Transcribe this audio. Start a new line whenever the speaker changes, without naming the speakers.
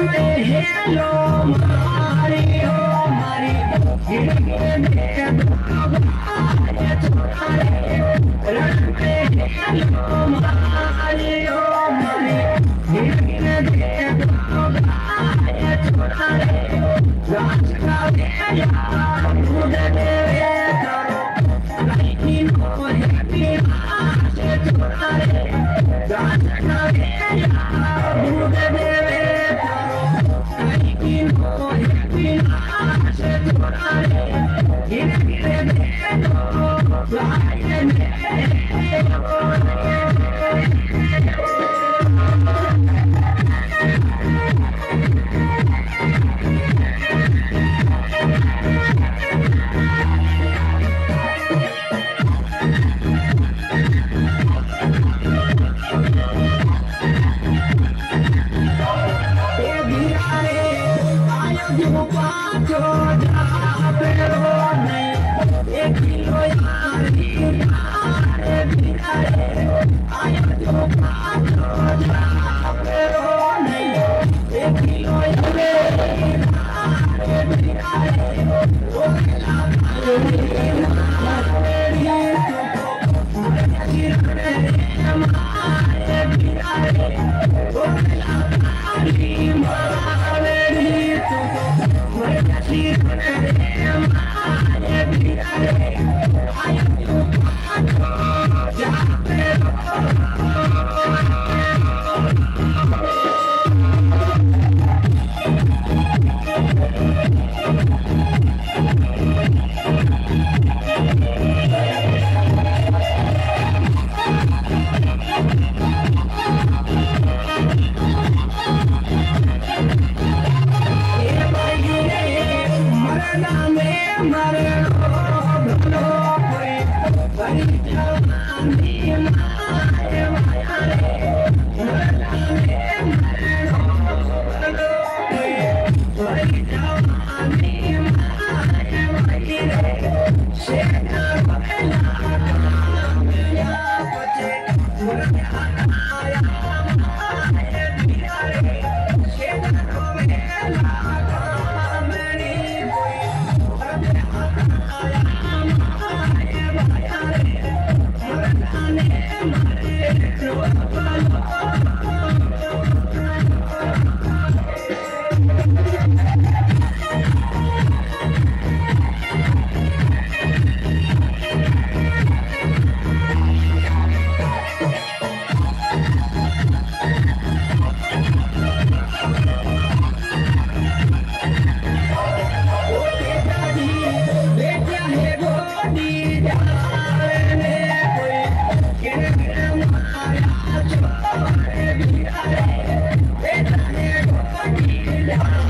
गाते हैं लो मारी हो मारी गिरते हैं लड़ते हैं लो मारी हो मारी गिरते हैं। रास्ता है यार मुझे I am your father. I'm Yeah.